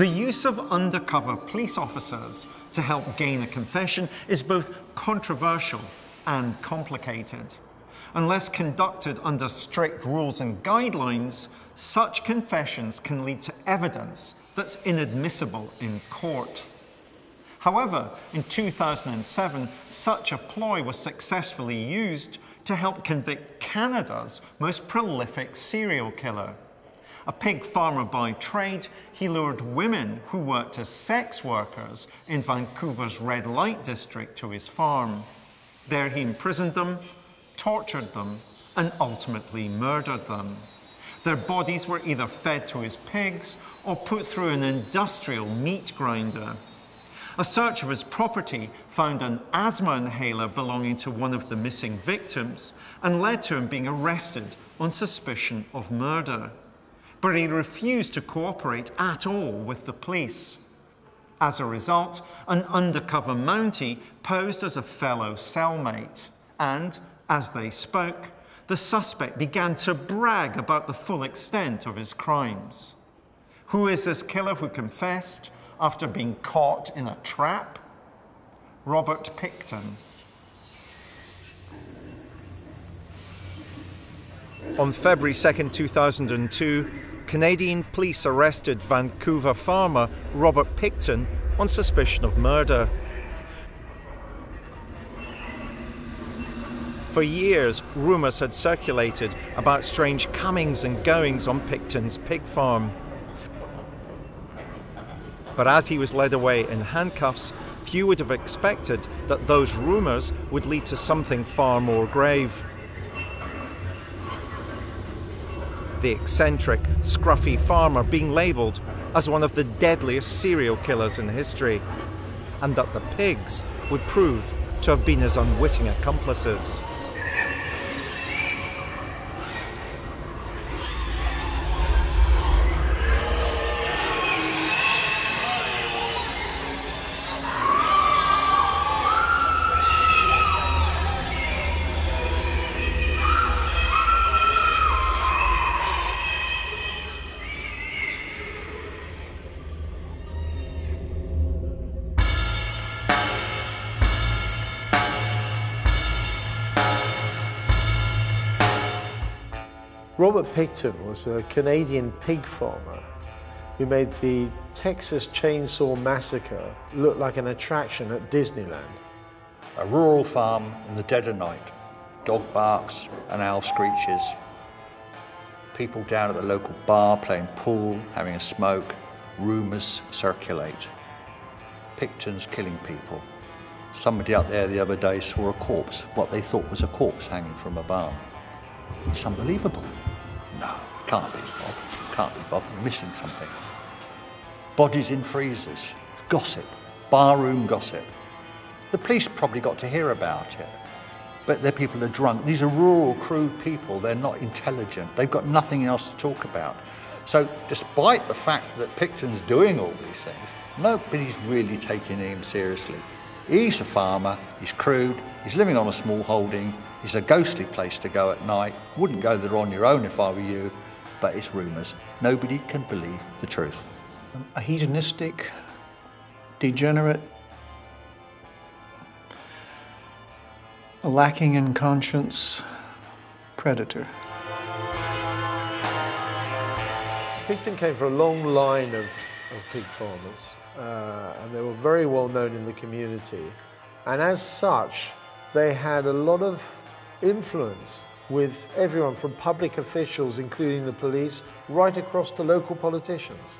The use of undercover police officers to help gain a confession is both controversial and complicated. Unless conducted under strict rules and guidelines, such confessions can lead to evidence that's inadmissible in court. However, in 2007, such a ploy was successfully used to help convict Canada's most prolific serial killer. A pig farmer by trade, he lured women who worked as sex workers in Vancouver's red light district to his farm. There he imprisoned them, tortured them, and ultimately murdered them. Their bodies were either fed to his pigs or put through an industrial meat grinder. A search of his property found an asthma inhaler belonging to one of the missing victims and led to him being arrested on suspicion of murder. But he refused to cooperate at all with the police. As a result, an undercover Mountie posed as a fellow cellmate, and as they spoke, the suspect began to brag about the full extent of his crimes. Who is this killer who confessed after being caught in a trap? Robert Pickton. On February 2nd, 2002, Canadian police arrested Vancouver farmer Robert Pickton on suspicion of murder. For years, rumours had circulated about strange comings and goings on Pickton's pig farm. But as he was led away in handcuffs, few would have expected that those rumours would lead to something far more grave. The eccentric, scruffy farmer being labelled as one of the deadliest serial killers in history, and that the pigs would prove to have been his unwitting accomplices. Robert Pickton was a Canadian pig farmer who made the Texas Chainsaw Massacre look like an attraction at Disneyland. A rural farm in the dead of night. Dog barks and owl screeches. People down at the local bar playing pool, having a smoke. Rumours circulate. Pickton's killing people. Somebody up there the other day saw a corpse, what they thought was a corpse hanging from a barn. It's unbelievable. Can't be, Bob. Can't be, Bob. You're missing something. Bodies in freezers, gossip, barroom gossip. The police probably got to hear about it, but their people are drunk. These are rural, crude people. They're not intelligent. They've got nothing else to talk about. So despite the fact that Pickton's doing all these things, nobody's really taking him seriously. He's a farmer, he's crude, he's living on a small holding, it's a ghostly place to go at night. Wouldn't go there on your own if I were you, but it's rumours. Nobody can believe the truth. A hedonistic, degenerate, a lacking in conscience predator. Pickton came from a long line of, of pig farmers, uh, and they were very well known in the community. And as such, they had a lot of influence with everyone from public officials, including the police, right across to local politicians.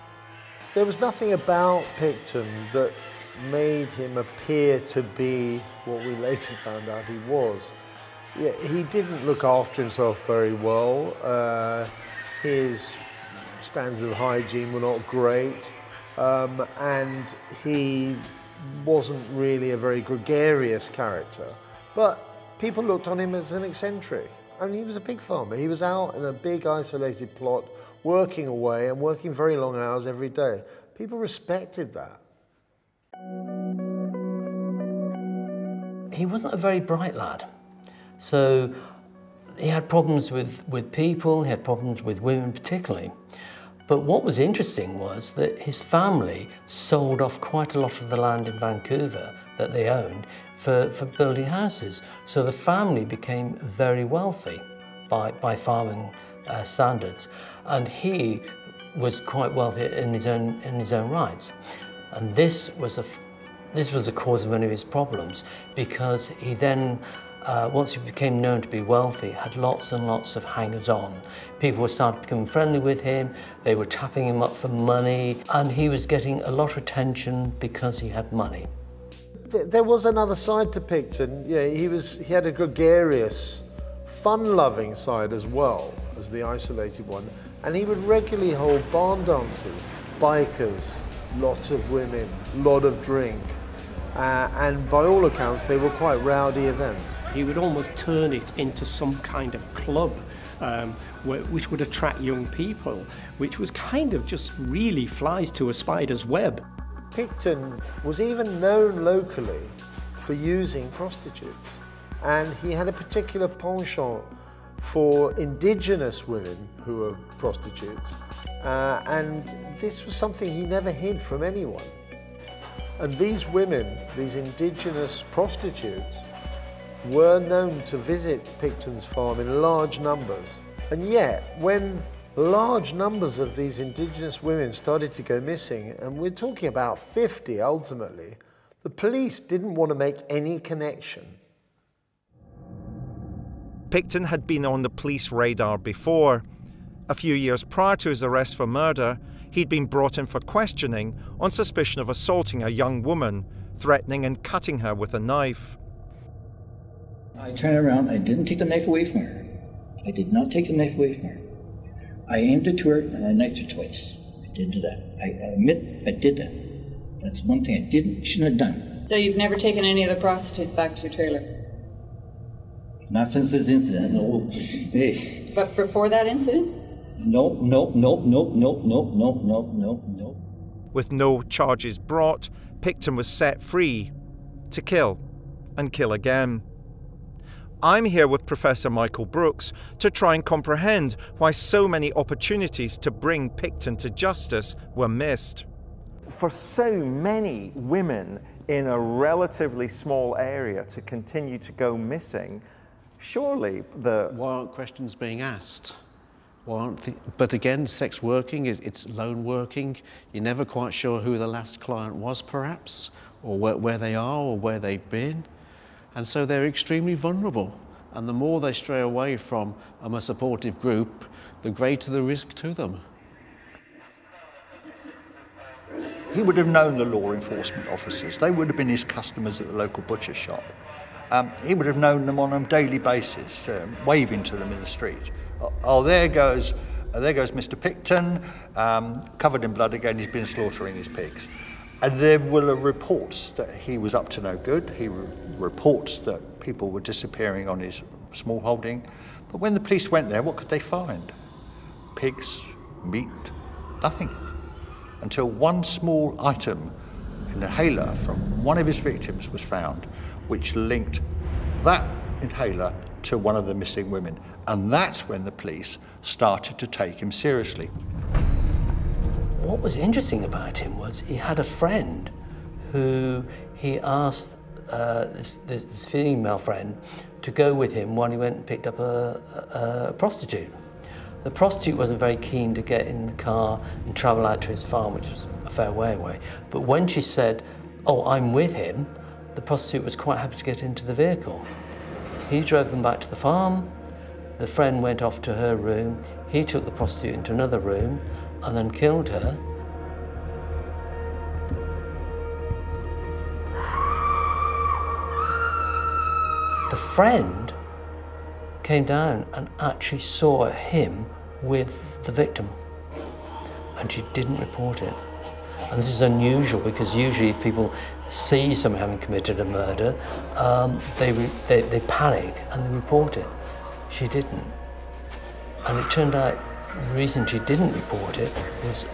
There was nothing about Pickton that made him appear to be what we later found out he was. Yeah, he didn't look after himself very well. Uh, his standards of hygiene were not great, um, and he wasn't really a very gregarious character. But people looked on him as an eccentric. Mean, he was a pig farmer. He was out in a big isolated plot, working away and working very long hours every day. People respected that. He wasn't a very bright lad. So he had problems with, with people, he had problems with women particularly. But what was interesting was that his family sold off quite a lot of the land in Vancouver that they owned for, for building houses. So the family became very wealthy by, by farming uh, standards. And he was quite wealthy in his own, in his own rights. And this was a, this was the cause of many of his problems because he then uh, once he became known to be wealthy, had lots and lots of hangers-on. People were starting to become friendly with him, they were tapping him up for money, and he was getting a lot of attention because he had money. There was another side to Pickton. Yeah, he was he had a gregarious, fun-loving side as well as the isolated one, and he would regularly hold barn dances, bikers, lots of women, lot of drink, uh, and by all accounts, they were quite rowdy events. He would almost turn it into some kind of club. Um, which would attract young people, which was kind of just really flies to a spider's web. Pickton was even known locally for using prostitutes, and he had a particular penchant for indigenous women who were prostitutes, uh, and this was something he never hid from anyone. And these women, these indigenous prostitutes, were known to visit Pickton's farm in large numbers. And yet, when large numbers of these indigenous women started to go missing, and we're talking about 50 ultimately, the police didn't want to make any connection. Pickton had been on the police radar before. A few years prior to his arrest for murder, he'd been brought in for questioning on suspicion of assaulting a young woman, threatening and cutting her with a knife. I turned around. I didn't take the knife away from her. I did not take the knife away from her. I aimed it to her and I knifed her twice. I did that. I, admit I did that. That's one thing I didn't, shouldn't have done. So you've never taken any of the prostitutes back to your trailer? Not since this incident. No. Hey. But before that incident? No, no, no, no, no, no, no, no, no, no. With no charges brought, Pickton was set free to kill and kill again. I'm here with Professor Michael Brooks to try and comprehend why so many opportunities to bring Pickton to justice were missed. For so many women in a relatively small area to continue to go missing, surely the. Why aren't questions being asked? Why aren't the, but again, sex working, it's lone working. You're never quite sure who the last client was, perhaps, or where, where they are, or where they've been. And so they're extremely vulnerable. And the more they stray away from um, a supportive group, the greater the risk to them. He would have known the law enforcement officers. They would have been his customers at the local butcher shop. Um, he would have known them on a daily basis, um, waving to them in the street. Oh, oh there goes, uh, there goes Mr. Pickton, um, covered in blood again. He's been slaughtering his pigs. And there were reports that he was up to no good. He re reports that people were disappearing on his small holding. But when the police went there, what could they find? Pigs, meat, nothing. Until one small item, an inhaler from one of his victims was found, which linked that inhaler to one of the missing women. And that's when the police started to take him seriously. What was interesting about him was he had a friend who he asked uh, this, this, this, female friend to go with him while he went and picked up a, a, a prostitute. The prostitute wasn't very keen to get in the car and travel out to his farm, which was a fair way away. But when she said, oh, I'm with him, the prostitute was quite happy to get into the vehicle. He drove them back to the farm. The friend went off to her room. He took the prostitute into another room and then killed her. The friend came down and actually saw him with the victim and she didn't report it. And this is unusual because usually if people see someone having committed a murder, um, they, they, they panic and they report it. She didn't. And it turned out the reason she didn't report it was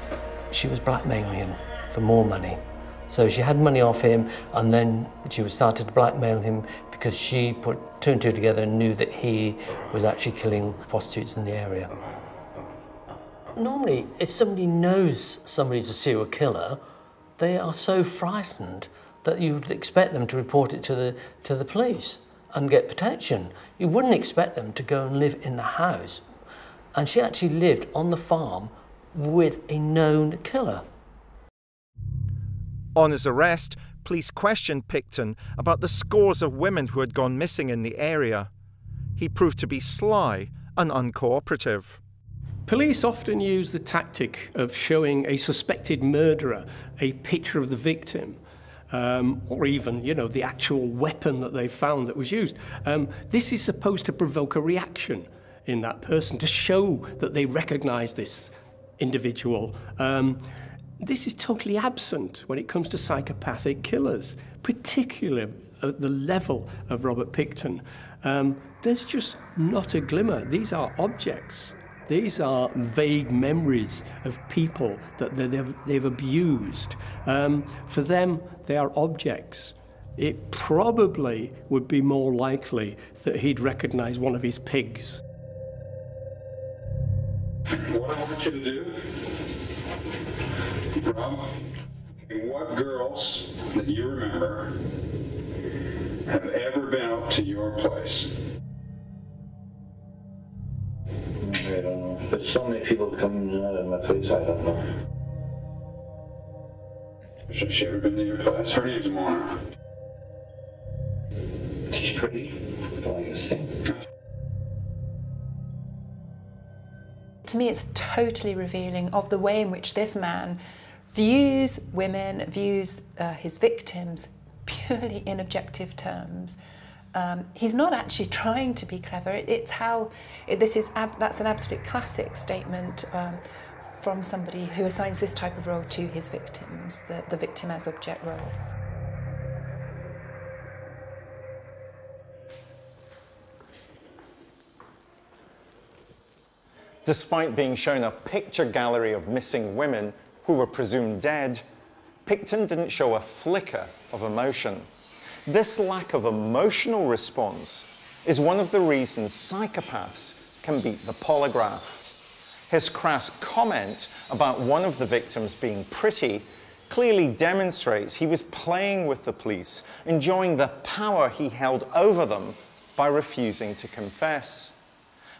she was blackmailing him for more money. So she had money off him and then she was started to blackmail him because she put two and two together and knew that he was actually killing prostitutes in the area. normally, if somebody knows somebody's a serial killer, they are so frightened that you'd expect them to report it to the, to the police and get protection. You wouldn't expect them to go and live in the house. And she actually lived on the farm with a known killer. On his arrest, police questioned Pickton about the scores of women who had gone missing in the area. He proved to be sly and uncooperative. Police often use the tactic of showing a suspected murderer a picture of the victim. Um, or even, you know, the actual weapon that they found that was used. Um, this is supposed to provoke a reaction in that person to show that they recognize this individual. Um, this is totally absent when it comes to psychopathic killers, particularly at the level of Robert Pickton. Um, there's just not a glimmer. These are objects. These are vague memories of people that they've, they've abused. Um, for them, they are objects. It probably would be more likely that he'd recognize one of his pigs. What I want you to do, Rob, what girls that you remember have ever been up to your place? I don't know. There's so many people coming in and out of my place, I don't know. Has she ever been to your place? Her name's Mona. She's pretty, like to say. To me, it's totally revealing of the way in which this man views women, views uh, his victims purely in objective terms. Um, he's not actually trying to be clever. It, it's how it, this is. Ab, that's an absolute classic statement um, from somebody who assigns this type of role to his victims, the, the victim as object role. Despite being shown a picture gallery of missing women who were presumed dead, Pickton didn't show a flicker of emotion. This lack of emotional response is one of the reasons psychopaths can beat the polygraph. His crass comment about one of the victims being pretty clearly demonstrates he was playing with the police, enjoying the power he held over them by refusing to confess.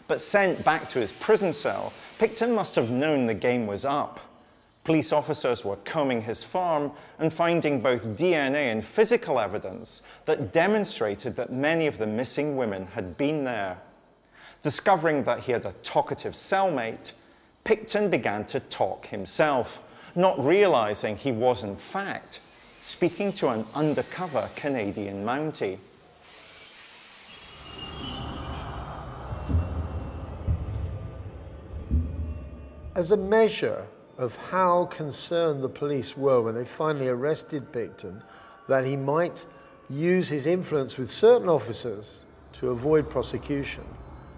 But sent back to his prison cell, Pickton must have known the game was up. Police officers were combing his farm and finding both DNA and physical evidence that demonstrated that many of the missing women had been there. Discovering that he had a talkative cellmate, Pickton began to talk himself, not realizing he was, in fact, speaking to an undercover Canadian Mountie. As a measure of how concerned the police were when they finally arrested Pickton, that he might use his influence with certain officers to avoid prosecution,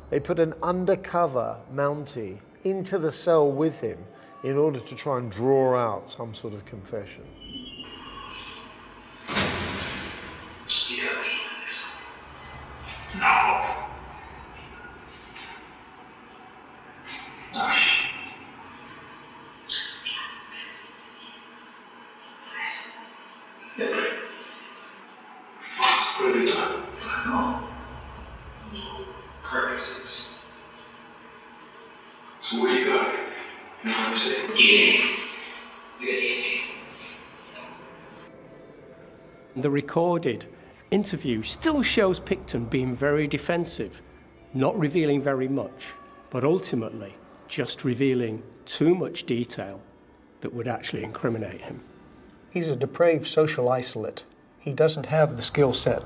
they put an undercover Mountie into the cell with him in order to try and draw out some sort of confession. No. So what do you got? You know what I'm saying? Yeah. The recorded interview still shows Pickton being very defensive, not revealing very much, but ultimately just revealing too much detail that would actually incriminate him. He's a depraved social isolate. He doesn't have the skill set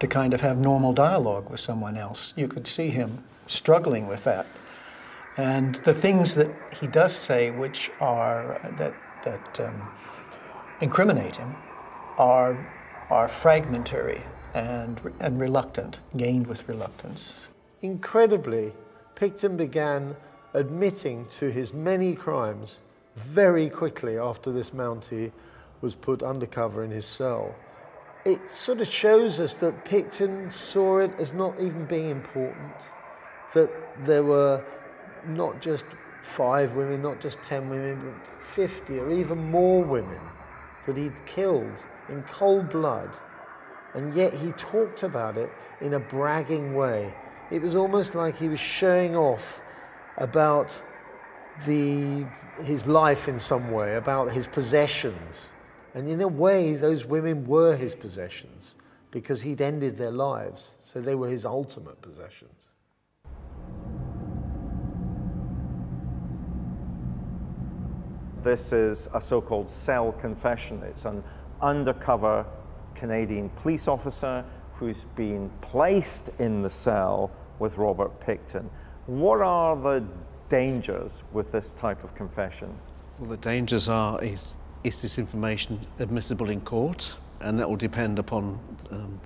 to kind of have normal dialogue with someone else. You could see him struggling with that. And the things that he does say, which are that that um, incriminate him, are are fragmentary and and reluctant, gained with reluctance. Incredibly, Pickton began admitting to his many crimes very quickly after this Mountie was put undercover in his cell. It sort of shows us that Pickton saw it as not even being important, that there were not just five women, not just 10 women, but 50 or even more women that he'd killed in cold blood. And yet he talked about it in a bragging way. It was almost like he was showing off about the, his life in some way, about his possessions. And in a way, those women were his possessions because he'd ended their lives. So they were his ultimate possessions. This is a so called cell confession. It's an undercover Canadian police officer who's been placed in the cell with Robert Pickton. What are the dangers with this type of confession? Well, the dangers are is, is this information admissible in court? And that will depend upon um,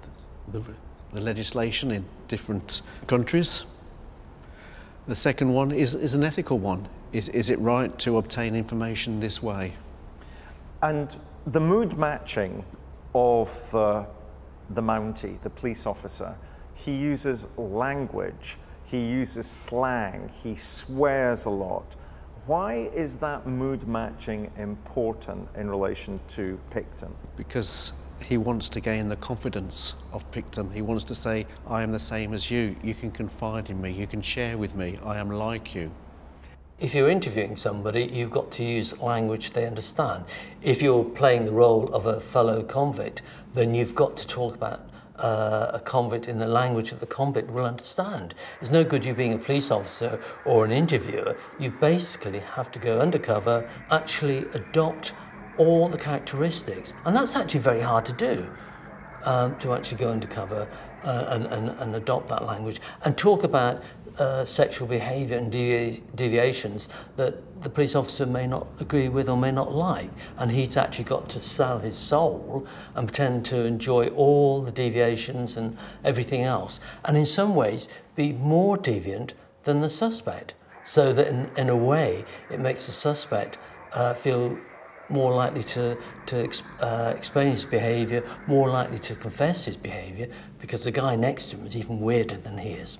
the, the legislation in different countries. The second one is, is an ethical one. Is, is it right to obtain information this way? And the mood matching of the, the Mountie, the police officer, he uses language, he uses slang, he swears a lot. Why is that mood matching important in relation to Pickton? Because he wants to gain the confidence of Pickton. He wants to say, I am the same as you. You can confide in me. You can share with me. I am like you. If you're interviewing somebody, you've got to use language they understand. If you're playing the role of a fellow convict, then you've got to talk about uh, a convict in the language that the convict will understand. It's no good you being a police officer or an interviewer. You basically have to go undercover, actually adopt all the characteristics. And that's actually very hard to do, um, to actually go undercover uh, and, and, and adopt that language and talk about uh, sexual behaviour and devi deviations that the police officer may not agree with or may not like. And he's actually got to sell his soul and pretend to enjoy all the deviations and everything else. And in some ways, be more deviant than the suspect. So that in, in a way, it makes the suspect uh, feel more likely to, to ex, uh, explain his behaviour, more likely to confess his behaviour, because the guy next to him is even weirder than he is.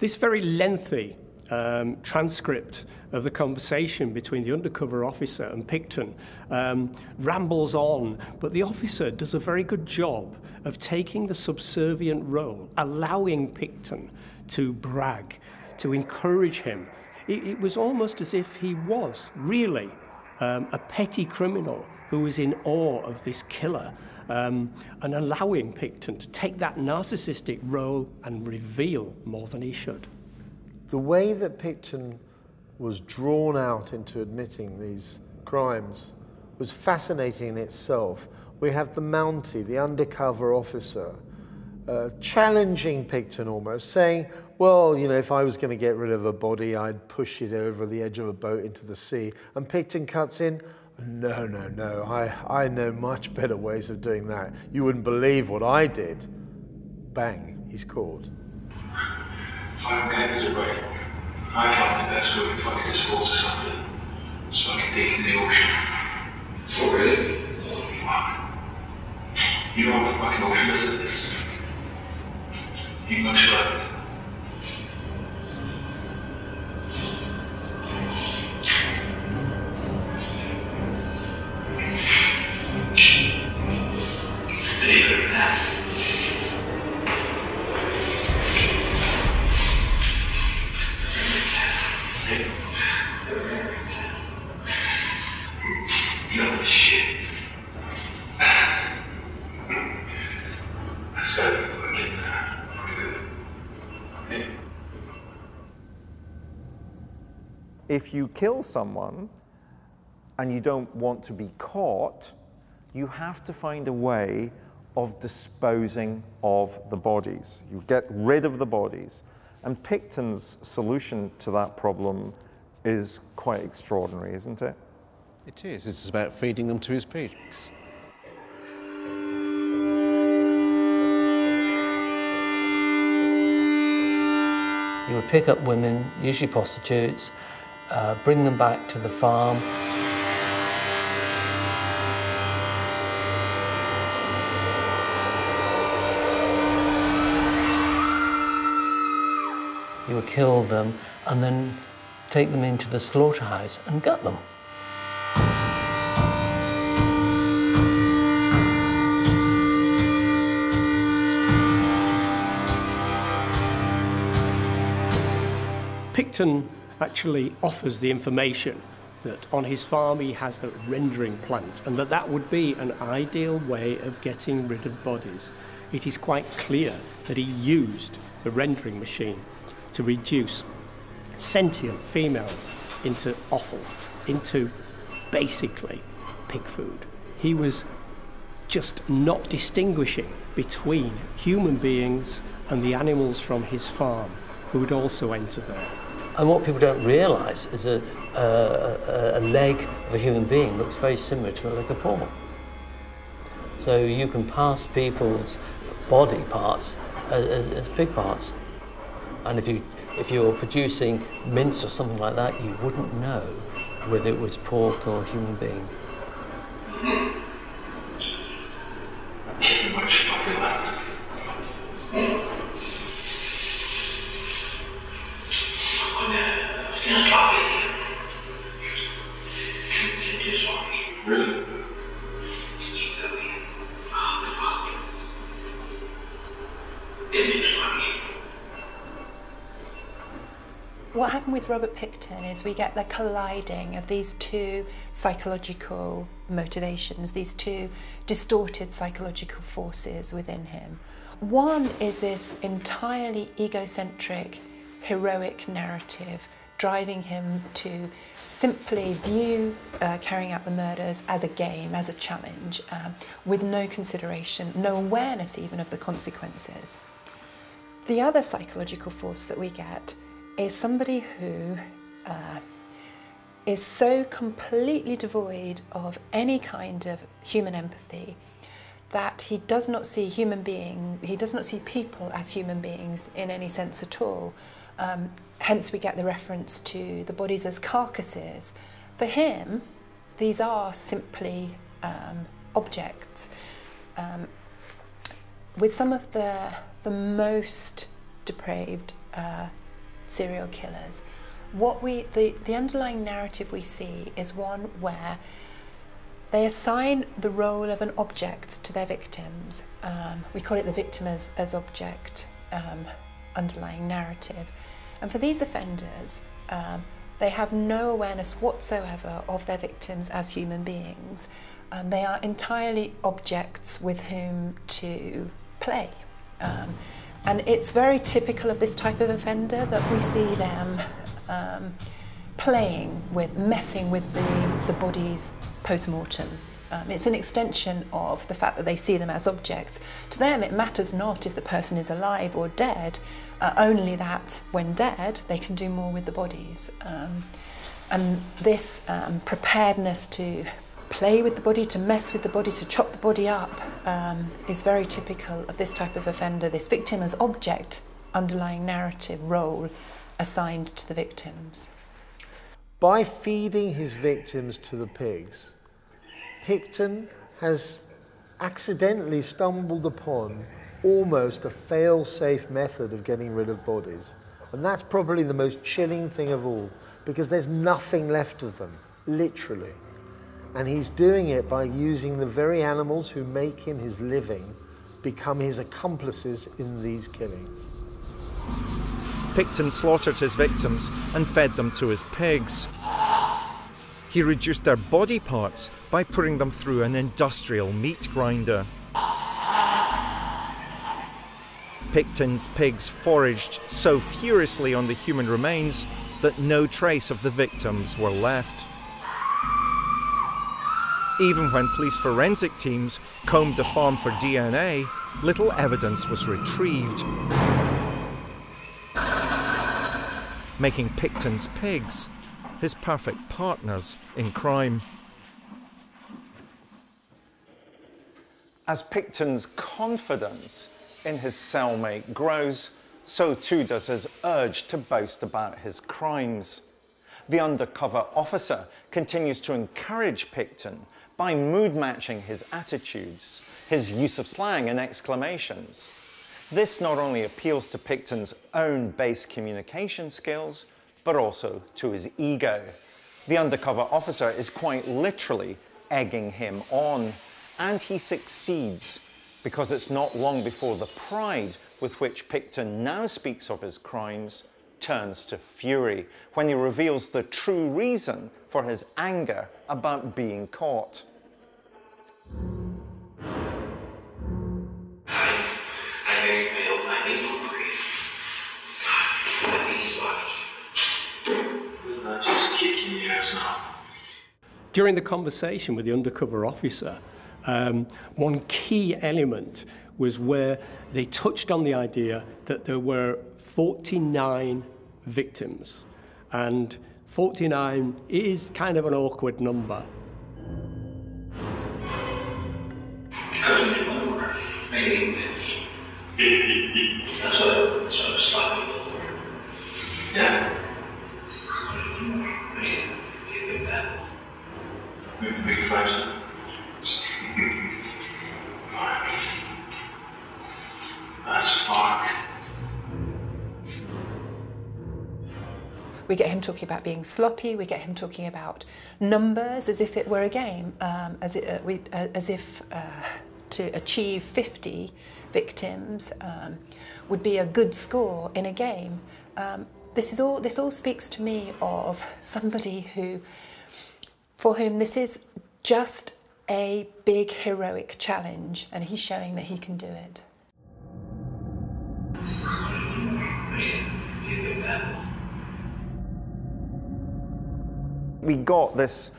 This very lengthy um, transcript of the conversation between the undercover officer and Pickton um, rambles on, but the officer does a very good job of taking the subservient role, allowing Pickton to brag, to encourage him. It, it was almost as if he was really um, a petty criminal who was in awe of this killer um, and allowing Pickton to take that narcissistic role and reveal more than he should. The way that Pickton was drawn out into admitting these crimes was fascinating in itself. We have the Mountie, the undercover officer, uh, challenging Pickton almost, saying, well, you know, if I was going to get rid of a body, I'd push it over the edge of a boat into the sea. And Pickton cuts in, no, no, no. I, I know much better ways of doing that. You wouldn't believe what I did. Bang, he's caught. Five guys away. I find the best way if I can just something so I can dig in the ocean. Oh, really? You know what fucking ocean is this? You must love if you kill someone and you don't want to be caught, you have to find a way of disposing of the bodies. You get rid of the bodies. And Pickton's solution to that problem is quite extraordinary, isn't it? It is. It's about feeding them to his pigs. He would pick up women, usually prostitutes, uh, bring them back to the farm. You would kill them and then take them into the slaughterhouse and gut them. Pickton actually offers the information that on his farm he has a rendering plant and that that would be an ideal way of getting rid of bodies. It is quite clear that he used the rendering machine to reduce sentient females into offal, into basically pig food. He was just not distinguishing between human beings and the animals from his farm who would also enter there. And what people don't realise is a, a, uh, uh, a, leg of a human being looks very similar to a leg of pork. So you can pass people's body parts as, as, pig parts. And if, you, if you're producing mince or something like that, you wouldn't know whether it was pork or human being. Robert Pickton is we get the colliding of these two psychological motivations, these two distorted psychological forces within him. One is this entirely egocentric, heroic narrative driving him to simply view uh, carrying out the murders as a game, as a challenge, um, with no consideration, no awareness even of the consequences. The other psychological force that we get is somebody who uh, is so completely devoid of any kind of human empathy that he does not see human being, he does not see people as human beings in any sense at all. Um, hence we get the reference to the bodies as carcasses. For him, these are simply um, objects. Um, with some of the, the most depraved uh, serial killers, what we the, the underlying narrative we see is one where they assign the role of an object to their victims. Um, we call it the victim as, as object um, underlying narrative. And for these offenders, um, they have no awareness whatsoever of their victims as human beings. Um, they are entirely objects with whom to play. And it's very typical of this type of offender that we see them um, playing with, messing with the, the bodies post-mortem. Um, it's an extension of the fact that they see them as objects. To them, it matters not if the person is alive or dead, uh, only that when dead, they can do more with the bodies. Um, and this um, preparedness to play with the body, to mess with the body, to chop the body up, um, is very typical of this type of offender. This victim as object, underlying narrative role assigned to the victims. By feeding his victims to the pigs, Pickton has accidentally stumbled upon almost a fail-safe method of getting rid of bodies. And that's probably the most chilling thing of all, because there's nothing left of them, literally. And he's doing it by using the very animals who make him his living become his accomplices in these killings. Pickton slaughtered his victims and fed them to his pigs. He reduced their body parts by putting them through an industrial meat grinder. Pickton's pigs foraged so furiously on the human remains that no trace of the victims were left. Even when police forensic teams combed the farm for DNA, little evidence was retrieved making Pickton's pigs his perfect partners in crime. As Pickton's confidence in his cellmate grows, so too does his urge to boast about his crimes. The undercover officer continues to encourage Pickton by mood matching his attitudes, his use of slang and exclamations. This not only appeals to Pickton's own base communication skills, but also to his ego. The undercover officer is quite literally egging him on, and he succeeds because it's not long before the pride with which Pickton now speaks of his crimes turns to fury when he reveals the true reason for his anger about being caught. During the conversation with the undercover officer, um, one key element was where they touched on the idea that there were 49 victims. And 49 is kind of an awkward number. That's We get him talking about being sloppy. We get him talking about numbers as if it were a game, um, as, it, uh, we, uh, as if uh, to achieve 50 victims um, would be a good score in a game. Um, this is all. This all speaks to me of somebody who, for whom this is just a big heroic challenge, and he's showing that he can do it. We got this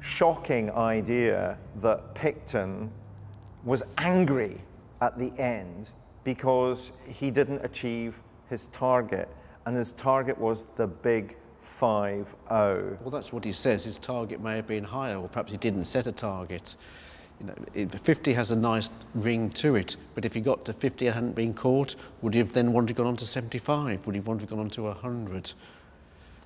shocking idea that Pickton was angry at the end because he didn't achieve his target, and his target was the big 5 0. Well, that's what he says. His target may have been higher, or perhaps he didn't set a target. You know, 50 has a nice ring to it, but if he got to 50 and hadn't been caught, would he have then wanted to go on to 75? Would he want to have gone on to 100?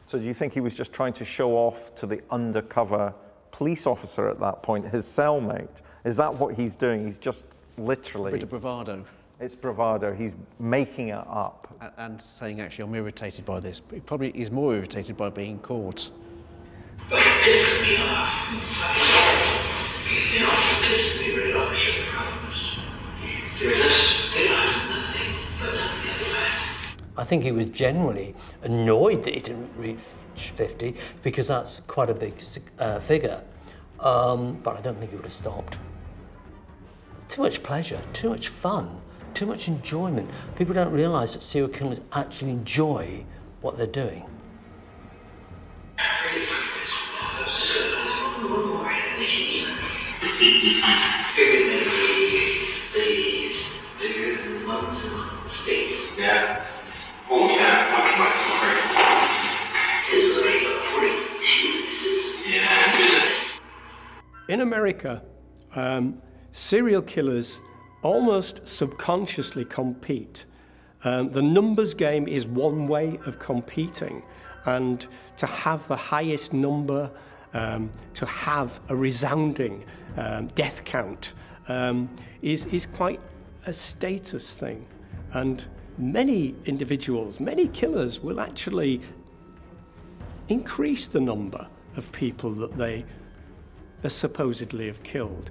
So, do you think he was just trying to show off to the undercover police officer at that point, his cellmate? Is that what he's doing? He's just literally. A bit of bravado. It's bravado. He's making it up. And saying, actually, I'm irritated by this. But he probably is more irritated by being caught. But it pisses me off. You know, it pisses me right off. I should promise. They're just, they don't have nothing but nothing. I think he was generally annoyed that he didn't reach 50 because that's quite a big uh, figure. Um, but I don't think he would have stopped. Too much pleasure, too much fun, too much enjoyment. People don't realise that serial killers actually enjoy what they're doing. Yeah. Yeah. Yeah. In America, um, serial killers almost subconsciously compete. Um, the numbers game is one way of competing, and to have the highest number, um, to have a resounding um, death count, um, is, is quite a status thing. And many individuals, many killers will actually increase the number of people that they supposedly have killed.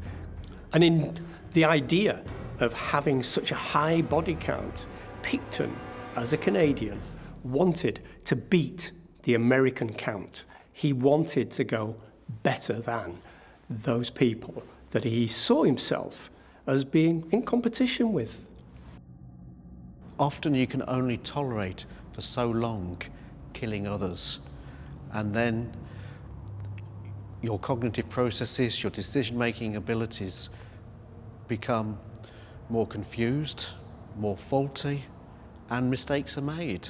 And in the idea of having such a high body count, Pickton, as a Canadian, wanted to beat the American count. He wanted to go better than those people that he saw himself as being in competition with. Often you can only tolerate for so long killing others. And then your cognitive processes, your decision making abilities become more confused, more faulty, and mistakes are made.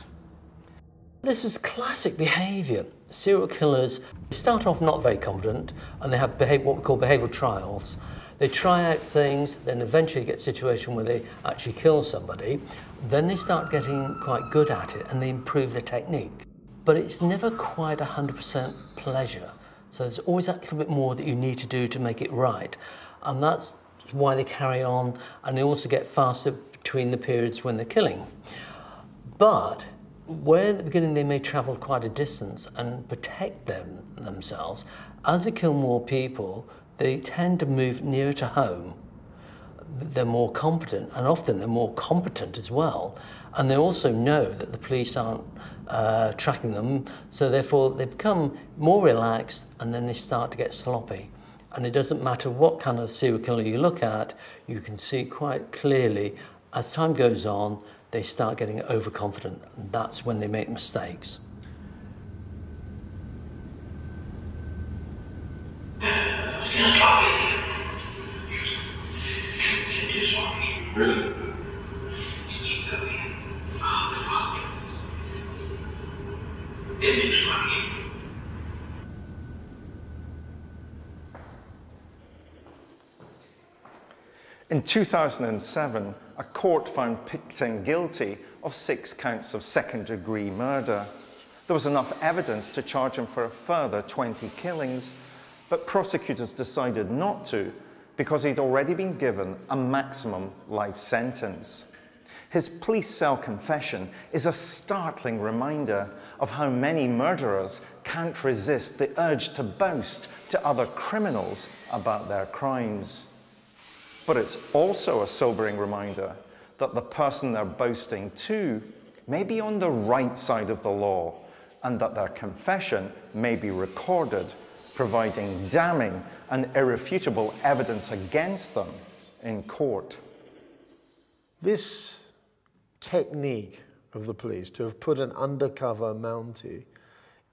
This is classic behaviour. Serial killers start off not very confident and they have behave, what we call behavioural trials. They try out things, then eventually get a situation where they actually kill somebody. Then they start getting quite good at it and they improve their technique. But it's never quite 100% pleasure. So there's always that little bit more that you need to do to make it right. And that's why they carry on and they also get faster between the periods when they're killing. But where at the beginning they may travel quite a distance and protect them themselves, as they kill more people, they tend to move nearer to home. They're more competent, and often they're more competent as well. And they also know that the police aren't uh, tracking them, so therefore they become more relaxed and then they start to get sloppy. And it doesn't matter what kind of serial killer you look at, you can see quite clearly as time goes on, they start getting overconfident. And that's when they make mistakes. Really? In 2007, a court found Pickton guilty of six counts of second degree murder. There was enough evidence to charge him for a further 20 killings, but prosecutors decided not to because he'd already been given a maximum life sentence. His police cell confession is a startling reminder of how many murderers can't resist the urge to boast to other criminals about their crimes. But it's also a sobering reminder that the person they're boasting to may be on the right side of the law and that their confession may be recorded, providing damning and irrefutable evidence against them in court. This technique of the police to have put an undercover Mountie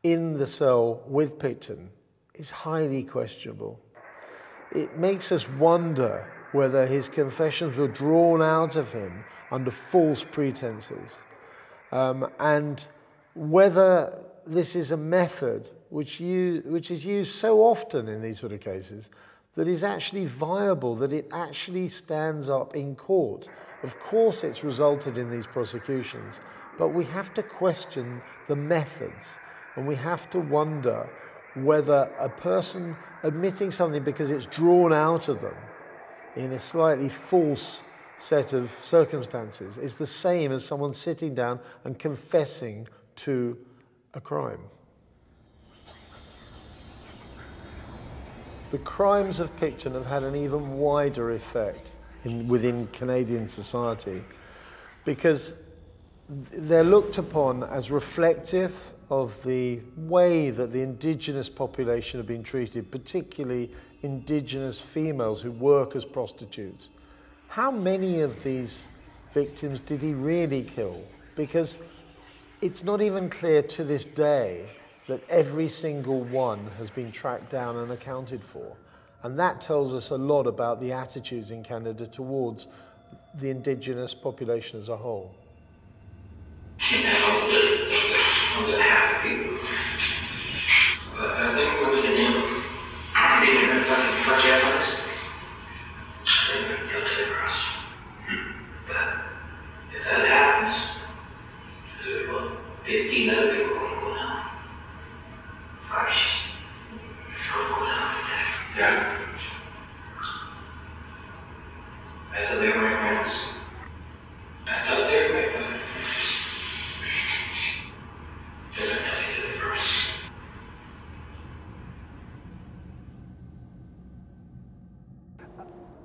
in the cell with Pickton is highly questionable. It makes us wonder whether his confessions were drawn out of him under false pretenses, um, and whether this is a method which, you, which is used so often in these sort of cases that is actually viable, that it actually stands up in court. Of course, it's resulted in these prosecutions, but we have to question the methods, and we have to wonder whether a person admitting something because it's drawn out of them in a slightly false set of circumstances is the same as someone sitting down and confessing to a crime. The crimes of Pickton have had an even wider effect in, within Canadian society because they're looked upon as reflective of the way that the indigenous population have been treated, particularly indigenous females who work as prostitutes. How many of these victims did he really kill? Because it's not even clear to this day that every single one has been tracked down and accounted for. And that tells us a lot about the attitudes in Canada towards the indigenous population as a whole. If that happens, well, 15 other people will go down. First, some go down to death. Yeah. I thought they were my friends. I thought they were my brothers. Doesn't tell you the verse.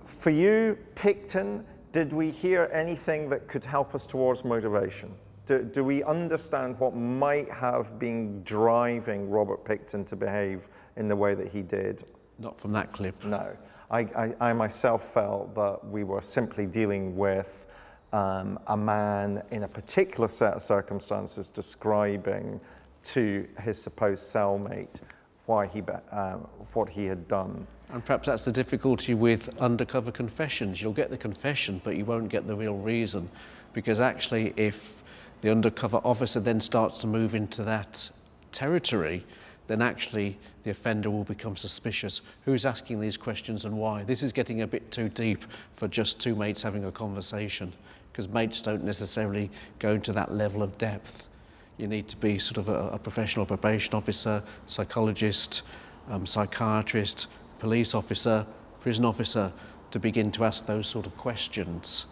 For you, Pickton, did we hear anything that could help us towards motivation? Do, do we understand what might have been driving Robert Pickton to behave in the way that he did? Not from that clip. No. I, I, I myself felt that we were simply dealing with um, a man in a particular set of circumstances describing to his supposed cellmate why he, um, what he had done. And perhaps that's the difficulty with undercover confessions. You'll get the confession, but you won't get the real reason. Because actually, if the undercover officer then starts to move into that territory, then actually the offender will become suspicious. Who's asking these questions and why? This is getting a bit too deep for just two mates having a conversation, because mates don't necessarily go into that level of depth. You need to be sort of a, a professional probation officer, psychologist, um, psychiatrist, police officer, prison officer to begin to ask those sort of questions.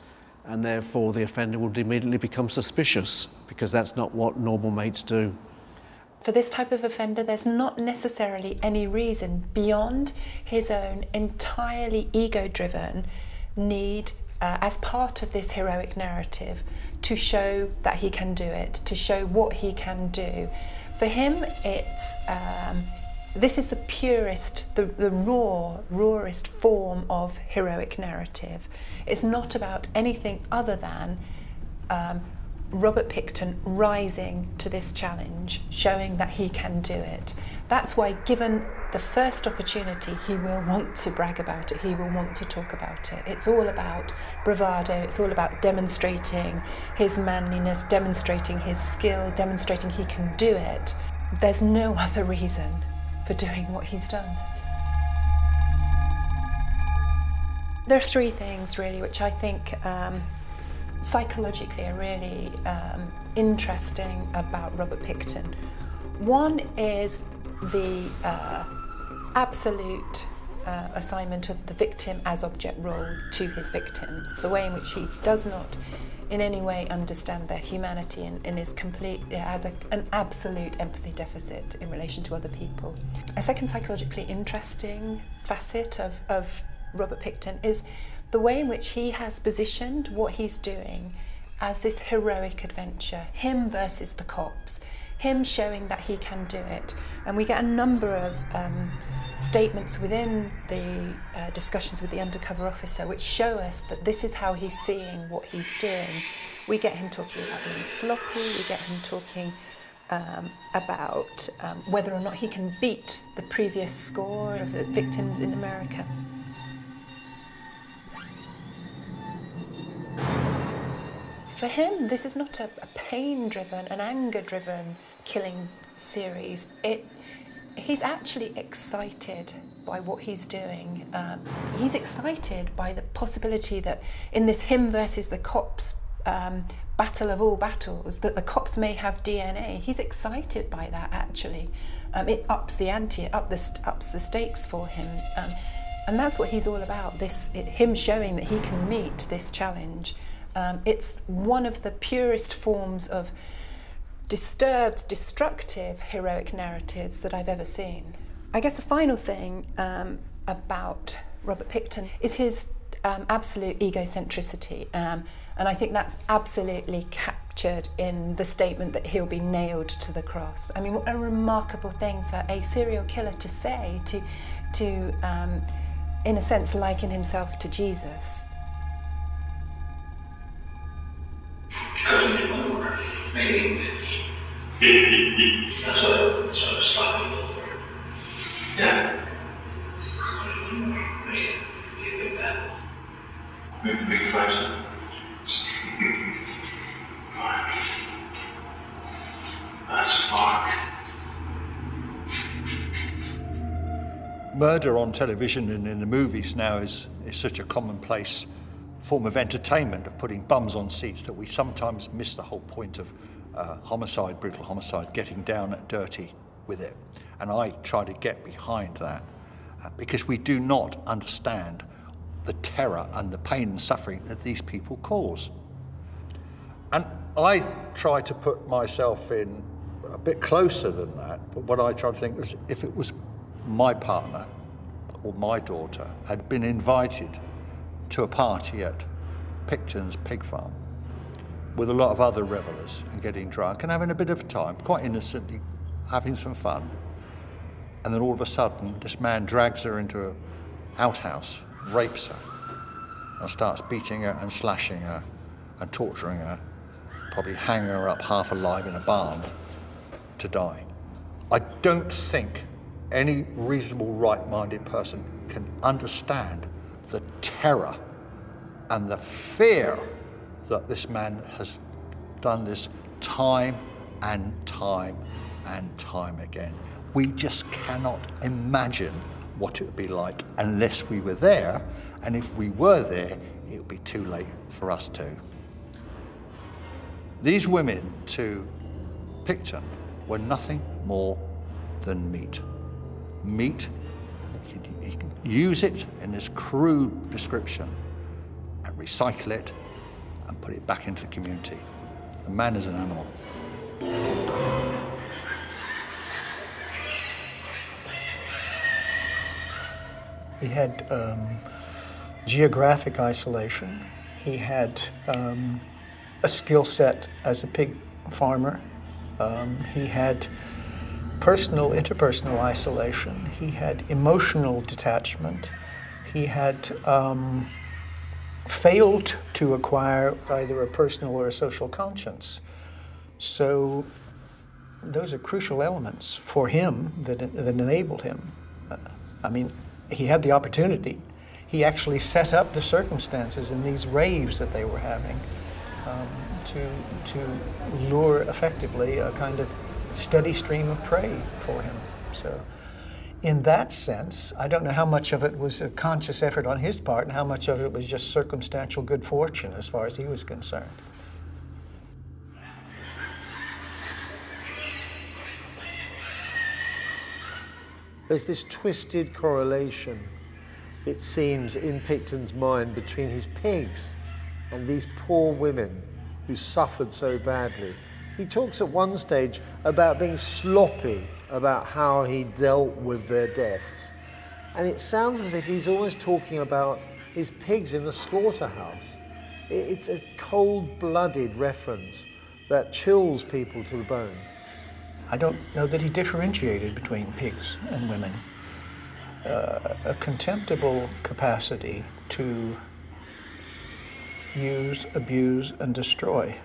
and therefore the offender would immediately become suspicious because that's not what normal mates do. For this type of offender, there's not necessarily any reason beyond his own entirely ego driven need uh, as part of this heroic narrative to show that he can do it, to show what he can do. For him, it's um, this is the purest, the, the raw, rawest form of heroic narrative. It's not about anything other than um, Robert Pickton rising to this challenge, showing that he can do it. That's why, given the first opportunity, he will want to brag about it, he will want to talk about it. It's all about bravado, it's all about demonstrating his manliness, demonstrating his skill, demonstrating he can do it. There's no other reason for doing what he's done. There are three things really which I think um, psychologically are really um, interesting about Robert Pickton. One is the uh, absolute uh, assignment of the victim as object role to his victims, the way in which he does not in any way understand their humanity and, and is complete it has a, an absolute empathy deficit in relation to other people. A second psychologically interesting facet of, of Robert Pickton is the way in which he has positioned what he's doing as this heroic adventure, him versus the cops, him showing that he can do it. And we get a number of um, statements within the uh, discussions with the undercover officer which show us that this is how he's seeing what he's doing. We get him talking about being sloppy, we get him talking um, about um, whether or not he can beat the previous score of the victims in America. For him, this is not a, a pain driven, an anger driven killing series. It he's actually excited by what he's doing. Um, he's excited by the possibility that in this him versus the cops um, battle of all battles, that the cops may have DNA. He's excited by that actually. Um, it ups the ante, it up the ups the stakes for him. Um, and that's what he's all about, this, it, him showing that he can meet this challenge. Um, it's one of the purest forms of disturbed, destructive heroic narratives that I've ever seen. I guess the final thing um, about Robert Pickton is his um, absolute egocentricity. Um, and I think that's absolutely captured in the statement that he'll be nailed to the cross. I mean, what a remarkable thing for a serial killer to say, to, to um, in a sense, liken himself to Jesus. Maybe that's what. Make the big fight. That's Mark. Murder on television and in the movies now is, is such a commonplace form of entertainment of putting bums on seats that we sometimes miss the whole point of uh, homicide, brutal homicide, getting down and dirty with it. And I try to get behind that uh, because we do not understand the terror and the pain and suffering that these people cause. And I try to put myself in a bit closer than that, but what I try to think is if it was my partner or my daughter had been invited to a party at Pickton's pig farm with a lot of other revelers and getting drunk and having a bit of a time, quite innocently having some fun. And then all of a sudden, this man drags her into an outhouse, rapes her, and starts beating her and slashing her and torturing her, probably hanging her up half alive in a barn to die. I don't think any reasonable, right minded person can understand the terror and the fear that this man has done this time and time and time again. We just cannot imagine what it would be like unless we were there, and if we were there, it would be too late for us too. These women to Pickton were nothing more than meat. Meat, he can use it in this crude description and recycle it and put it back into the community. The man is an animal. He had um, geographic isolation. He had um, a skill set as a pig farmer. Um, he had personal, interpersonal isolation. He had emotional detachment. He had um, failed to acquire either a personal or a social conscience. So those are crucial elements for him that, that enabled him. Uh, I mean, he had the opportunity. He actually set up the circumstances in these raves that they were having um, to, to lure effectively a kind of steady stream of prey for him. So, in that sense, I don't know how much of it was a conscious effort on his part and how much of it was just circumstantial good fortune as far as he was concerned. There's this twisted correlation, it seems, in Pickton's mind between his pigs and these poor women who suffered so badly. He talks at one stage about being sloppy about how he dealt with their deaths. And it sounds as if he's always talking about his pigs in the slaughterhouse. It's a cold blooded reference that chills people to the bone. I don't know that he differentiated between pigs and women. Uh, a contemptible capacity to use, abuse, and destroy